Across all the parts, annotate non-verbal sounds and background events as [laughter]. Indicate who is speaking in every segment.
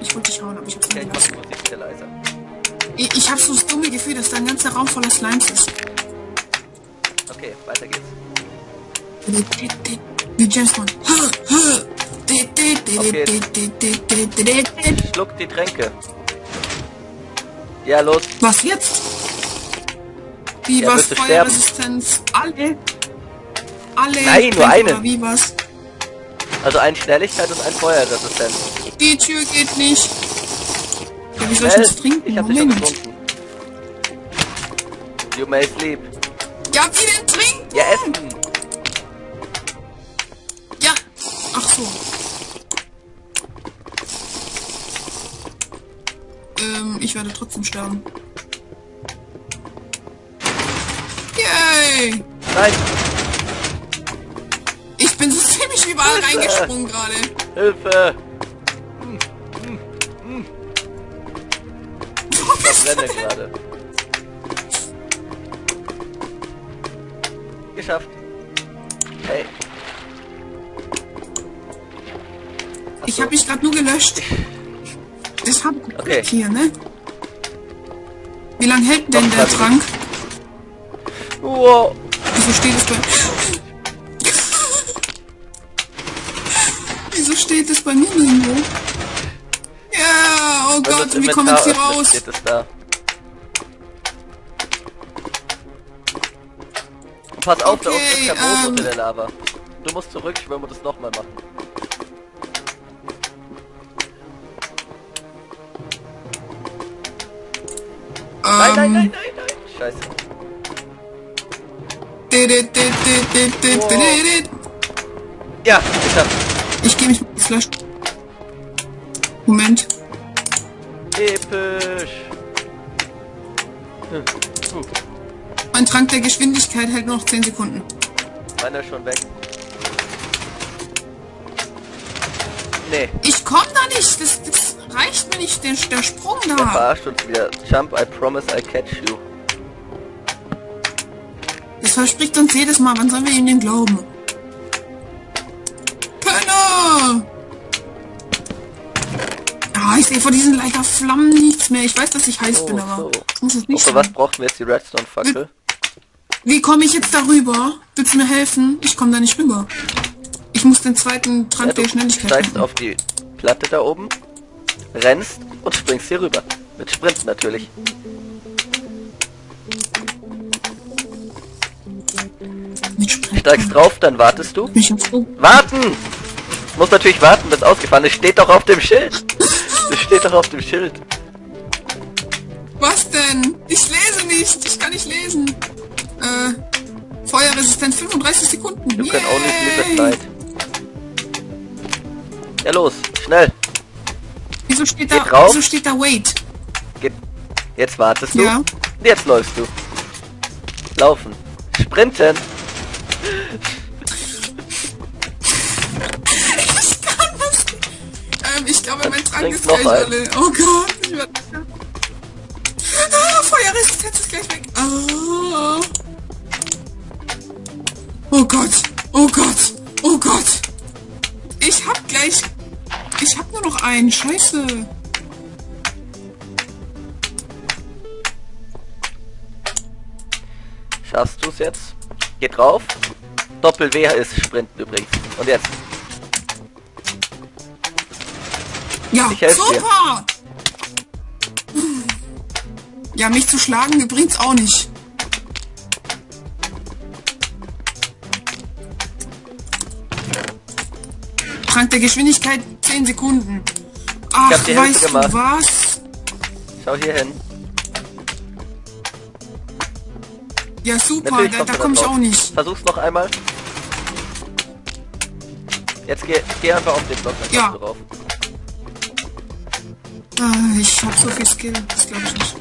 Speaker 1: Ich wollte dich hauen, aber ich hab's
Speaker 2: Okay,
Speaker 1: nicht gelassen.
Speaker 2: die.
Speaker 1: Ich, ich hab so das dumme Gefühl, dass da ein ganzer Raum voller Slimes ist.
Speaker 2: Okay, weiter geht's.
Speaker 1: Die James Bond.
Speaker 2: Schluck die Tränke. Ja, los.
Speaker 1: Was jetzt? Wie
Speaker 2: Ja,
Speaker 1: was? Feuerresistenz? Alle? Alle?
Speaker 2: Nein, nur
Speaker 1: Tränke
Speaker 2: einen.
Speaker 1: oder Wie was?
Speaker 2: Also ein Schnelligkeit und ein Feuerresistenz.
Speaker 1: Die Tür geht nicht. Ja, wie soll ich das trinken?
Speaker 2: Ich hab dich
Speaker 1: Moment.
Speaker 2: getrunken. You may sleep.
Speaker 1: Ja, wie denn trinken?
Speaker 2: Ja, essen.
Speaker 1: Ja. Ach so. Ähm, ich werde trotzdem sterben. Yay!
Speaker 2: Nein,
Speaker 1: Ich bin so ziemlich überall reingesprungen gerade.
Speaker 2: Hilfe. Ich
Speaker 1: denn?
Speaker 2: gerade. Geschafft. Hey. Ach
Speaker 1: Ich habe mich gerade nur gelöscht. Das hab ich
Speaker 2: Okay.
Speaker 1: hier, ne? Wie lange hält denn
Speaker 2: Noch
Speaker 1: der Trank?
Speaker 2: Wow.
Speaker 1: Wieso steht es bei... Wieso steht es bei mir nirgendwo? Ja, oh
Speaker 2: Wenn du
Speaker 1: Gott, wie kommen wir jetzt hier raus?
Speaker 2: Steht es da. Pass auf, da unten
Speaker 1: Okay,
Speaker 2: ist der Mond
Speaker 1: ähm,
Speaker 2: unter der Lava. Du musst zurück, ich will mir das nochmal machen. Nein, nein,
Speaker 1: Ähm,
Speaker 2: nein, nein, nein. Scheiße. Wow. Ja, geschafft.
Speaker 1: Ich gehe mich jetzt löschen. Moment.
Speaker 2: Episch. Hm. Puh,
Speaker 1: Mein Trank der Geschwindigkeit hält nur noch 10 Sekunden.
Speaker 2: meiner ist schon weg. Nee,
Speaker 1: Ich komm da nicht. Das, das reicht mir nicht, der, der Sprung
Speaker 2: der
Speaker 1: da.
Speaker 2: verarscht uns wieder. Jump, I promise I catch you.
Speaker 1: Das verspricht uns jedes Mal. Wann sollen wir ihm denn glauben? Penner! Ah, ich sehe vor diesen leider Flammen nichts mehr. Ich weiß, dass ich heiß
Speaker 2: Oh,
Speaker 1: bin, aber
Speaker 2: so.
Speaker 1: muss es nicht
Speaker 2: für was brauchen wir jetzt die Redstone-Fackel?
Speaker 1: Wie komme ich jetzt darüber? Willst du mir helfen? Ich komme da nicht rüber. Ich muss den zweiten Trank
Speaker 2: Ja, du
Speaker 1: der Schnelligkeit
Speaker 2: steigst
Speaker 1: machen.
Speaker 2: auf die Platte da oben, rennst und springst hier rüber. Mit Sprint natürlich.
Speaker 1: Mit Sprint.
Speaker 2: Steigst drauf, dann wartest du. Warten! Muss natürlich warten, bis ausgefahren ist. Steht doch auf dem Schild. [laughs] Das steht doch auf dem Schild.
Speaker 1: Was denn? Ich lese nicht. Ich kann nicht lesen. Äh, Feuerresistent 35 Sekunden.
Speaker 2: You can only sleep at
Speaker 1: Yay.
Speaker 2: night. Ja los, schnell.
Speaker 1: Wieso steht da,
Speaker 2: Geht drauf.
Speaker 1: wieso steht da Wait?
Speaker 2: Geht. Jetzt wartest du.
Speaker 1: Ja.
Speaker 2: Jetzt läufst du. Laufen. Sprinten.
Speaker 1: Ich kann das nicht. Ähm, ich glaube, mein Trank ist gleich alle. Oh Gott. Ich werd... Ah, Feuerresistenz ist gleich weg. Ah. Oh Gott. Oh Gott. Oh Gott. Ich hab gleich... Ich hab nur noch einen. Scheiße.
Speaker 2: Schaffst du es jetzt? Geh drauf. Doppel W ist Sprinten übrigens. Und jetzt.
Speaker 1: Ja,
Speaker 2: Ich helf dir.
Speaker 1: super. Ja, mich zu schlagen bringt's auch nicht. Trank der Geschwindigkeit 10 Sekunden. Ach,
Speaker 2: hab die Hälfte
Speaker 1: weißt du
Speaker 2: gemacht.
Speaker 1: was?
Speaker 2: Schau hier hin.
Speaker 1: Ja, super, da, da komme ich auch nicht.
Speaker 2: Versuch's noch einmal. Jetzt geh, geh einfach auf den Block,
Speaker 1: Ja.
Speaker 2: drauf.
Speaker 1: Ah, ich hab so viel Skill, das glaube ich nicht.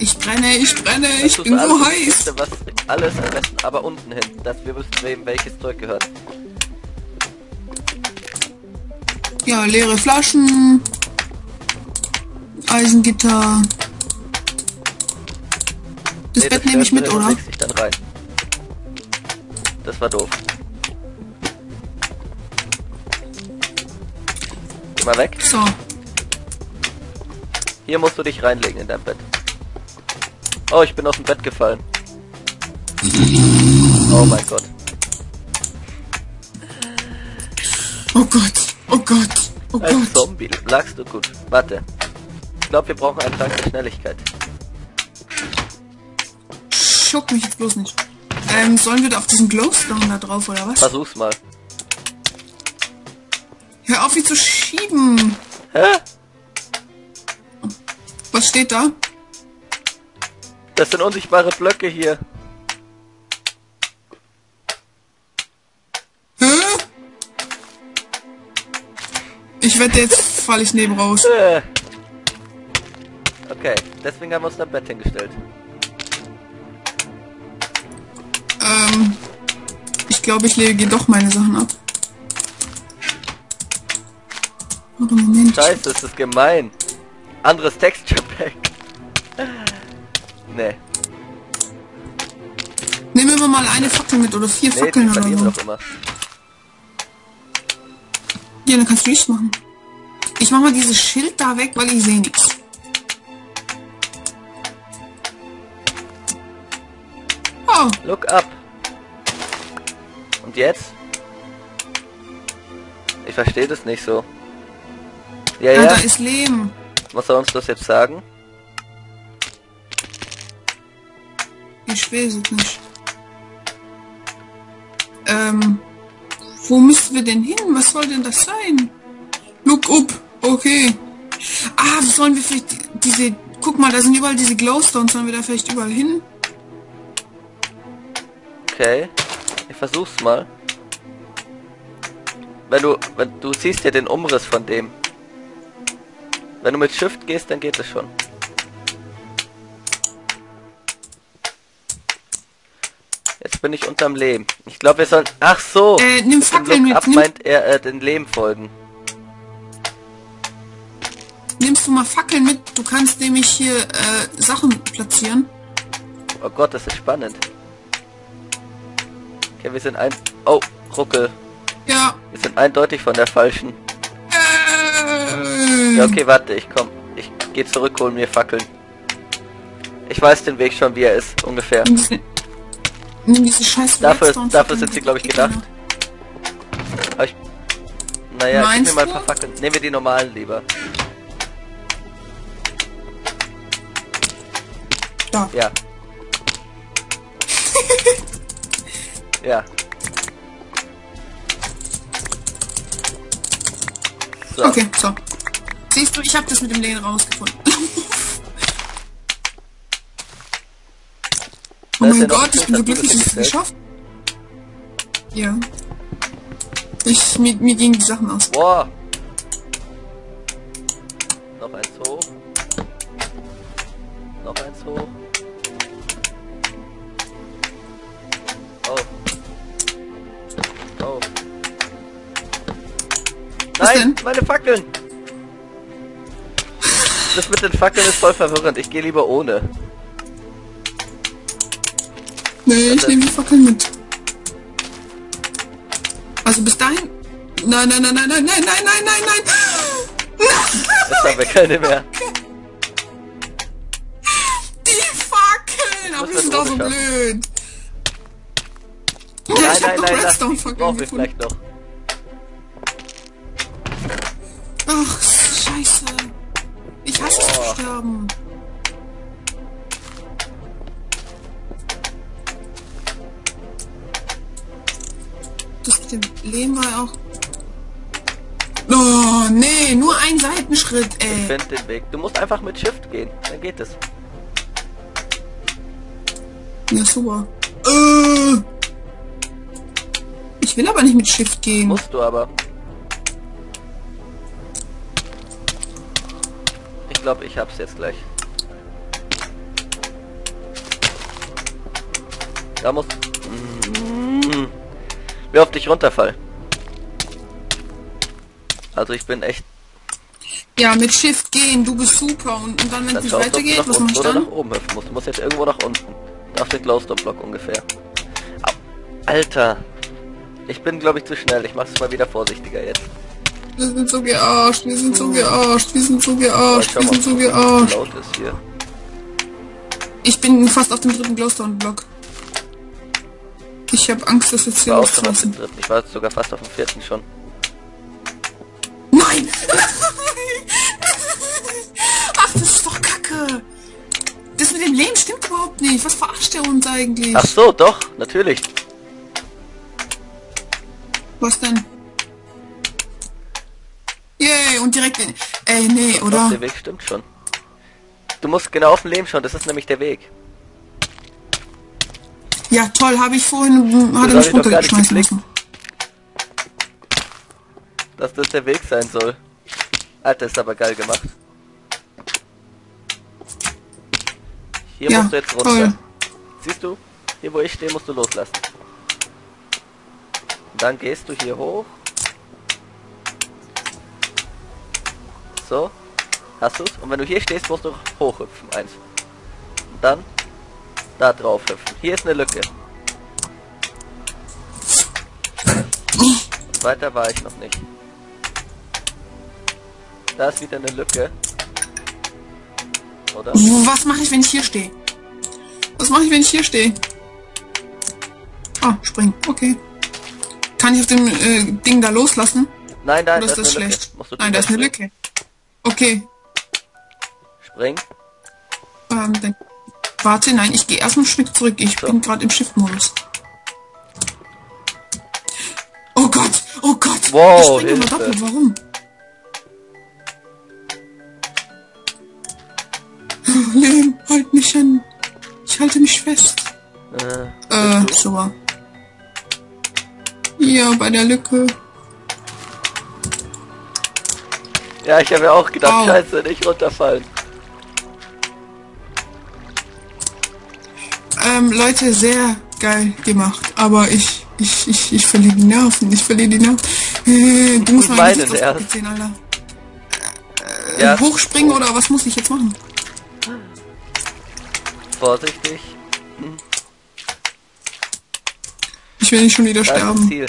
Speaker 1: Ich brenne, ich brenne, ich
Speaker 2: Das
Speaker 1: bin so heiß.
Speaker 2: Wichtigste, Was alles am besten, aber unten hin, dass wir wissen, wem welches Zeug gehört.
Speaker 1: Ja, leere Flaschen. Eisengitter. Das
Speaker 2: Nee,
Speaker 1: Bett nehme ich mit, oder?
Speaker 2: dich dann rein. Das war doof. Geh mal weg.
Speaker 1: So.
Speaker 2: Hier musst du dich reinlegen in dein Bett. Oh, ich bin aus dem Bett gefallen. Oh mein Gott.
Speaker 1: Oh Gott. Oh
Speaker 2: Ein
Speaker 1: Gott.
Speaker 2: Zombie. Lagst du gut. Warte. Ich glaube, wir brauchen einen Trank der Schnelligkeit.
Speaker 1: Schock mich jetzt bloß nicht. Ähm, sollen wir da auf diesen Glowstone da drauf oder was?
Speaker 2: Versuch's mal.
Speaker 1: Hör auf, ihn zu schieben.
Speaker 2: Hä?
Speaker 1: Was steht da?
Speaker 2: Das sind unsichtbare Blöcke hier.
Speaker 1: Ich wette, jetzt falle ich neben raus.
Speaker 2: Äh. Okay, deswegen haben wir uns dein Bett hingestellt.
Speaker 1: Ähm, ich glaube, ich lege doch meine Sachen ab. Warte, Moment.
Speaker 2: Scheiße, das ist gemein. Anderes Texture Pack. Nee,
Speaker 1: Nehmen wir mal eine Fackel mit oder vier
Speaker 2: nee,
Speaker 1: Fackeln oder so.
Speaker 2: immer.
Speaker 1: Ja, dann kannst du Licht machen. Ich mach mal dieses Schild da weg, weil ich sehe nichts. Oh,
Speaker 2: Look up. Und jetzt? Ich verstehe das nicht so. Ja,
Speaker 1: ja,
Speaker 2: ja.
Speaker 1: da ist Lehm.
Speaker 2: Was soll uns das jetzt sagen?
Speaker 1: Ich weiß es nicht. Ähm, wo müssen wir denn hin? Was soll denn das sein? Look up. Okay. Ah, sollen wir vielleicht die- diese... Guck mal, da sind überall diese Glowstones. Sollen wir da vielleicht überall hin?
Speaker 2: Okay. Ich versuch's mal. Wenn du, wenn du siehst ja den Umriss von dem. Wenn du mit Shift gehst, dann geht es schon. Bin ich unterm Lehm. Ich glaube, wir sollen. Ach so.
Speaker 1: Äh, nimm Fackeln mit,
Speaker 2: up
Speaker 1: nimm-
Speaker 2: meint er äh, den Lehm folgen.
Speaker 1: Nimmst du mal Fackeln mit? Du kannst nämlich hier äh, Sachen platzieren.
Speaker 2: Oh Gott, das ist spannend. Okay, wir sind ein. Oh, Ruckel.
Speaker 1: Ja.
Speaker 2: Wir sind eindeutig von der falschen.
Speaker 1: Äh,
Speaker 2: Ja, okay, warte, ich komm. Ich gehe zurück, hol mir Fackeln. Ich weiß den Weg schon, wie er ist, ungefähr.
Speaker 1: Nimm diese, scheiß
Speaker 2: Dafür,
Speaker 1: Redstone-
Speaker 2: dafür sind sie, glaube ich, gedacht. Aber ich, naja, gib
Speaker 1: Meinst
Speaker 2: mir mal ein paar Fackeln. Nehmen wir die normalen lieber.
Speaker 1: Da.
Speaker 2: Ja. [laughs] ja. So.
Speaker 1: Okay, so. Siehst du, ich habe das mit dem Lehnen rausgefunden. [laughs] oh mein
Speaker 2: ja
Speaker 1: Gott, ich bin so glücklich,
Speaker 2: das
Speaker 1: dass ich es geschafft. Ja. Ich, mir, mir gingen die Sachen aus.
Speaker 2: Boah. Noch eins hoch. Noch eins hoch. Oh. Oh.
Speaker 1: Was
Speaker 2: Nein,
Speaker 1: denn?
Speaker 2: meine Fackeln. Das mit den Fackeln ist voll verwirrend. Ich gehe lieber ohne.
Speaker 1: Nee, ich
Speaker 2: Was
Speaker 1: nehme die Fackeln mit. Also bis dahin. Nein, nein, nein, nein, nein, nein, nein, nein, nein, nein.
Speaker 2: Jetzt haben wir keine mehr.
Speaker 1: Die Fackeln! Aber die sind doch so
Speaker 2: ohne
Speaker 1: blöd. Ja,
Speaker 2: Nein,
Speaker 1: ich hab
Speaker 2: nein,
Speaker 1: noch
Speaker 2: nein, die
Speaker 1: Redstone-Fackeln gefunden.
Speaker 2: vielleicht noch.
Speaker 1: Ach, scheiße. Ich hasse
Speaker 2: Boah.
Speaker 1: zu sterben. Das mit dem Lehm war auch... Oh, nee, nur ein Seitenschritt,
Speaker 2: Ich
Speaker 1: ey.
Speaker 2: finde den Weg. Du musst einfach mit Shift gehen. Dann geht es.
Speaker 1: Ja, super. Äh. Ich will aber nicht mit Shift gehen.
Speaker 2: Musst du aber. Ich glaube, ich hab's jetzt gleich. Da muss... Mm. Wie oft ich runterfall. Also ich bin echt...
Speaker 1: Ja, mit Shift gehen, du bist super. Und, und dann, wenn es nicht weitergeht,
Speaker 2: nach
Speaker 1: was mach ich dann?
Speaker 2: nach oben hüpfen musst. Du musst jetzt irgendwo nach unten. Auf den Glowstone-Block ungefähr. Au. Alter. Ich bin, glaube ich, zu schnell. Ich mach's mal wieder vorsichtiger jetzt.
Speaker 1: Wir sind so gearscht, wir sind so gearscht, wir sind so gearscht, wir sind so gearscht. Ich bin fast auf dem dritten Glowstone-Block. Ich habe Angst, das jetzt hier
Speaker 2: war
Speaker 1: loszulassen.
Speaker 2: dritten. Ich war sogar fast auf dem vierten schon.
Speaker 1: Nein! [laughs] Ach, das ist doch kacke. Das mit dem Leben stimmt überhaupt nicht. Was verarscht er uns eigentlich?
Speaker 2: Ach so, doch, natürlich.
Speaker 1: Was denn? Yay, und direkt in... Ey, nee,
Speaker 2: Doch,
Speaker 1: oder?
Speaker 2: der Weg stimmt schon. Du musst genau auf dem Leben schauen, das ist nämlich der Weg.
Speaker 1: Ja, toll, habe ich vorhin... Hat er mich runtergeschmeißen lassen.
Speaker 2: Dass das der Weg sein soll. Alter, ist aber geil gemacht. Hier
Speaker 1: Ja,
Speaker 2: musst du jetzt runter.
Speaker 1: toll.
Speaker 2: Siehst du? Hier wo ich stehe, musst du loslassen. Dann gehst du hier hoch. So. Hast du's? Und wenn du hier stehst, musst du hochhüpfen. Eins. Und dann da drauf hüpfen. Hier ist eine Lücke. Weiter war ich noch nicht. Da ist wieder eine Lücke. Oder?
Speaker 1: Was mache ich, wenn ich hier stehe? Was mache ich, wenn ich hier stehe? Ah, springen. Okay. Kann ich auf dem äh, Ding da loslassen?
Speaker 2: Nein, nein,
Speaker 1: Oder
Speaker 2: da
Speaker 1: ist das schlecht? Nein, da ist eine Lücke. Okay.
Speaker 2: Springen.
Speaker 1: Ähm, dann, warte, nein, ich gehe erstmal Schritt zurück. Ich
Speaker 2: So.
Speaker 1: bin gerade im Shift-Modus. Oh Gott, oh Gott.
Speaker 2: Wow,
Speaker 1: ich springe immer doppelt. Warum? [laughs] Leben, halt mich an. Ich halte mich fest.
Speaker 2: Äh,
Speaker 1: Äh, so. Ja, bei der Lücke.
Speaker 2: Ja, ich habe ja auch gedacht,
Speaker 1: Au.
Speaker 2: scheiße, nicht runterfallen.
Speaker 1: Ähm, Leute, sehr geil gemacht. Aber ich, ich, ich, ich verliere die Nerven. Ich verliere die Nerven. Äh, du musst mal
Speaker 2: Nerven.
Speaker 1: ausdrucken, Alter.
Speaker 2: Ja,
Speaker 1: Äh, hochspringen oder was muss ich jetzt machen?
Speaker 2: vorsichtig.
Speaker 1: Ich will nicht schon wieder
Speaker 2: das
Speaker 1: sterben.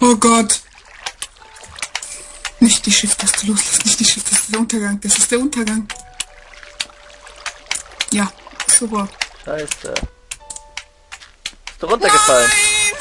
Speaker 1: Oh Gott. Nicht die Shift-Taste loslassen, nicht die Shift, das ist der Untergang, das ist der Untergang. Super.
Speaker 2: Scheiße. Bist du runtergefallen?
Speaker 1: Nein!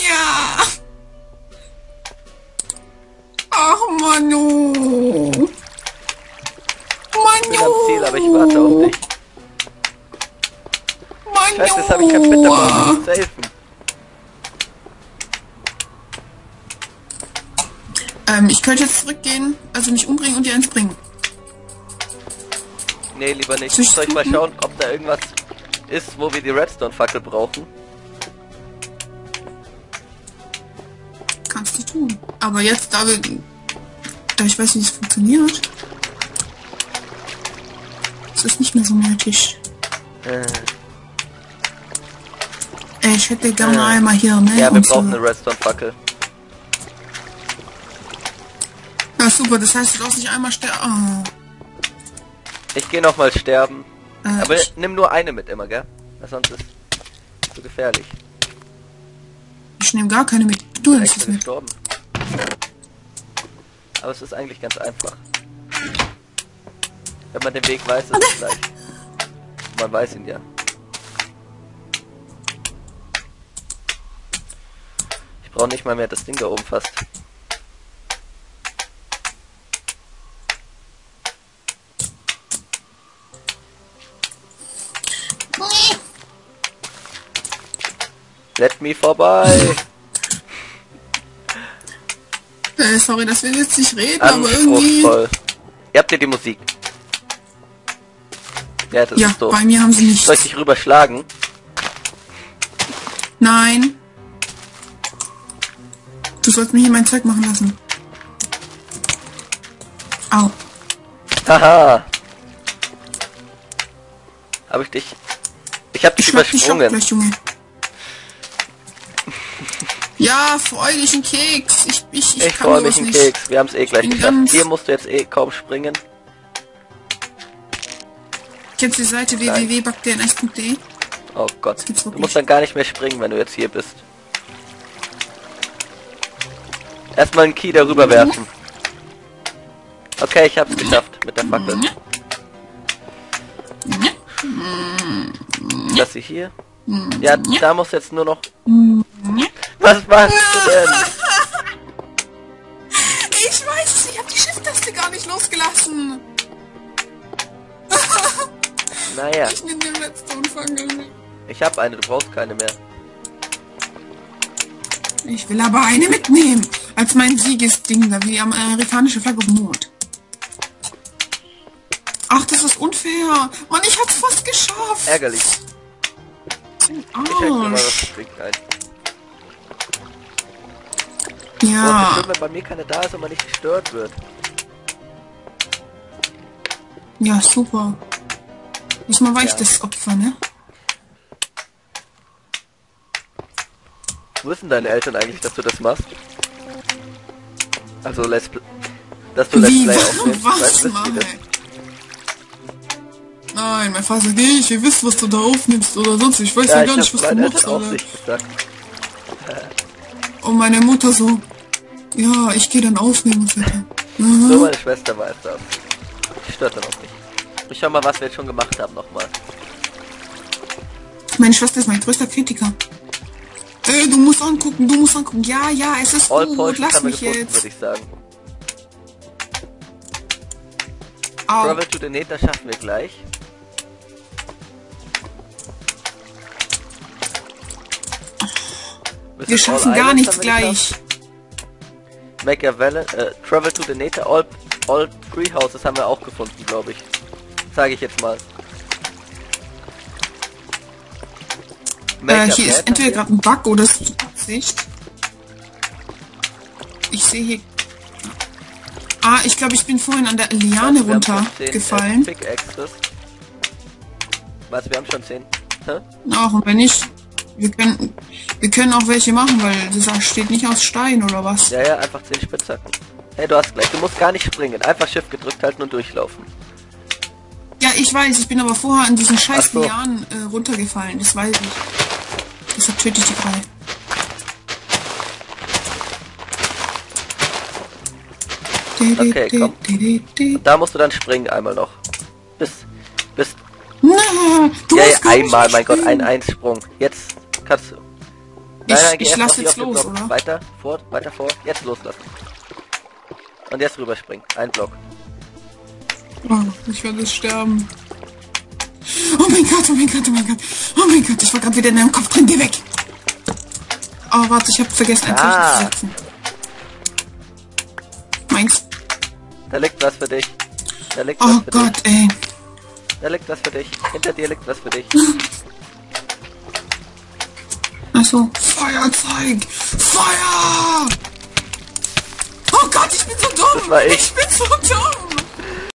Speaker 1: [laughs] ja! Ach, Manu! Manu!
Speaker 2: Ich bin am Ziel, aber ich warte auf dich.
Speaker 1: Manu!
Speaker 2: Scheiße, jetzt habe ich kein Bit dabei, um zu helfen.
Speaker 1: Ähm, ich könnte jetzt zurückgehen, also mich umbringen und dir entspringen.
Speaker 2: Nee, lieber nicht.
Speaker 1: Soll ich
Speaker 2: Soll ich mal schauen, ob da irgendwas ist, wo wir die Redstone-Fackel brauchen?
Speaker 1: Kannst du tun. Aber jetzt, da wir... Da ich weiß, wie es funktioniert... Es ist nicht mehr so nötig.
Speaker 2: Äh,
Speaker 1: Ey, ich hätte gerne
Speaker 2: Äh,
Speaker 1: einmal hier, ne?
Speaker 2: ja, wir
Speaker 1: und so.
Speaker 2: brauchen eine Redstone-Fackel.
Speaker 1: Ja, super, das heißt, du darfst nicht einmal sterben. Oh.
Speaker 2: Ich gehe noch mal sterben.
Speaker 1: Äh,
Speaker 2: Aber nimm nur eine mit immer, gell? Weil sonst ist zu gefährlich.
Speaker 1: ich nehme gar keine mit. Du nimmst
Speaker 2: Direkt
Speaker 1: es mit.
Speaker 2: gestorben. Aber es ist eigentlich ganz einfach. Wenn man den Weg weiß, ist es [laughs] gleich. Man weiß ihn ja. Ich brauche nicht mal mehr das Ding da oben fast. Let me vorbei!
Speaker 1: Äh, sorry, dass wir jetzt nicht reden, aber irgendwie...
Speaker 2: Ihr habt ja die Musik. Ja, das
Speaker 1: Ja,
Speaker 2: ist doof.
Speaker 1: bei mir haben sie nicht.
Speaker 2: Soll ich dich rüberschlagen?
Speaker 1: Nein. Du sollst mir hier mein Zeug machen lassen. Au.
Speaker 2: Haha. Hab ich dich. Ich hab dich
Speaker 1: Ich schlag dich auch
Speaker 2: übersprungen.
Speaker 1: gleich, Junge. Ja, freu dich einen Keks. Ich, ich, ich,
Speaker 2: Ich freue mich einen
Speaker 1: nicht.
Speaker 2: Keks. Wir haben es eh gleich geschafft. Hier musst du jetzt eh kaum springen.
Speaker 1: Kennst du die Seite
Speaker 2: Nein.
Speaker 1: www.backdns.de?
Speaker 2: Oh Gott. Du musst dann gar nicht mehr springen, wenn du jetzt hier bist. Erstmal einen Key darüber werfen. Okay, ich hab's geschafft mit der Fackel. Das sie hier. Ja, da muss jetzt nur noch. Was machst du denn?
Speaker 1: Ich weiß es, ich habe die Shift-Taste gar nicht losgelassen.
Speaker 2: Naja,
Speaker 1: Ich nehme den Redstone-Fackel.
Speaker 2: ich hab eine, du brauchst keine mehr.
Speaker 1: Ich will aber eine mitnehmen. Als mein Siegesding, da wie die amerikanische Flagge auf dem Mond. Ach, das ist unfair. Mann, ich hab's fast geschafft.
Speaker 2: Ärgerlich. Ich hätte mal was gespickt ein.
Speaker 1: Ja.
Speaker 2: schön, wenn bei mir keine da ist und man nicht gestört wird.
Speaker 1: Ja, super. Diesmal war ich
Speaker 2: Ja.
Speaker 1: das Opfer, ne?
Speaker 2: Wissen deine Eltern eigentlich, dass du das machst? Also Let's Play. Dass du Let's? Play aufnimmst. [laughs]
Speaker 1: Was,
Speaker 2: Weißt?
Speaker 1: Nein, mein Vater sagt, nee, wir wissen, was du da aufnimmst oder sonst. Ich weiß ja,
Speaker 2: Ja, ich
Speaker 1: gar nicht, was du machst, oder? Und meine Mutter so, ja, ich gehe dann aufnehmen, Vater.
Speaker 2: So,
Speaker 1: Mhm.
Speaker 2: meine Schwester weiß das. Die stört dann auch nicht. Ich schau mal, was wir jetzt schon gemacht haben nochmal.
Speaker 1: Meine Schwester ist mein größter Kritiker. Ey, du musst angucken, du musst angucken. Ja, ja, es ist
Speaker 2: All
Speaker 1: gut, lass
Speaker 2: wir
Speaker 1: mich
Speaker 2: gefunden,
Speaker 1: jetzt.
Speaker 2: würde ich sagen.
Speaker 1: Au.
Speaker 2: Travel to the Nether schaffen wir gleich.
Speaker 1: Wir
Speaker 2: All
Speaker 1: schaffen gar nichts
Speaker 2: wir geschafft. Make a Valley, äh, Travel to the Nether, all, all Three Houses haben wir auch gefunden, glaube ich. Sage ich jetzt mal.
Speaker 1: Äh, hier ist entweder gerade ein Bug oder es ist Absicht. Ich sehe hier... Ah, ich glaube, ich bin vorhin an der. Liane
Speaker 2: Also, äh,
Speaker 1: runtergefallen.
Speaker 2: Pickaxes. Was, wir haben schon 10? Hä?
Speaker 1: Auch, und wenn nicht, wir können, wir können auch welche machen, weil das steht nicht aus Stein oder was.
Speaker 2: Ja, ja, einfach 10 Spitzhacken. Hey, du hast gleich. Du musst gar nicht springen. Einfach Shift gedrückt halten und durchlaufen.
Speaker 1: Ja, ich weiß, ich bin aber vorher an diesen scheiß
Speaker 2: so.
Speaker 1: Lianen äh, runtergefallen, das weiß ich. Deshalb töte ich die drei.
Speaker 2: Okay, komm. Da musst du dann springen einmal noch. Bis, bis,
Speaker 1: Na, du
Speaker 2: ja, ja einmal, mein Gott, ein Einsprung. Jetzt kannst du.
Speaker 1: Ich,
Speaker 2: geh
Speaker 1: ich
Speaker 2: erst
Speaker 1: lass
Speaker 2: auf die-
Speaker 1: jetzt los, oder?
Speaker 2: Weiter, vor, weiter vor. Jetzt loslassen. Und jetzt rüberspringen. Ein Block.
Speaker 1: Oh, ich werde sterben. Oh mein Gott, oh mein Gott, oh mein Gott. Oh mein Gott, ich war gerade wieder in deinem Kopf drin. Geh weg. Oh, warte, ich habe vergessen, ein
Speaker 2: Ah.
Speaker 1: Zeichen zu setzen. Meins.
Speaker 2: Da liegt was für dich. Da liegt
Speaker 1: Oh
Speaker 2: was für
Speaker 1: Gott,
Speaker 2: dich.
Speaker 1: ey.
Speaker 2: Da liegt was für dich. Hinter dir liegt was für dich. [laughs]
Speaker 1: Achso. Feuerzeug. Feuer. Oh Gott, ich bin so dumm.
Speaker 2: Ich.
Speaker 1: Ich bin so dumm.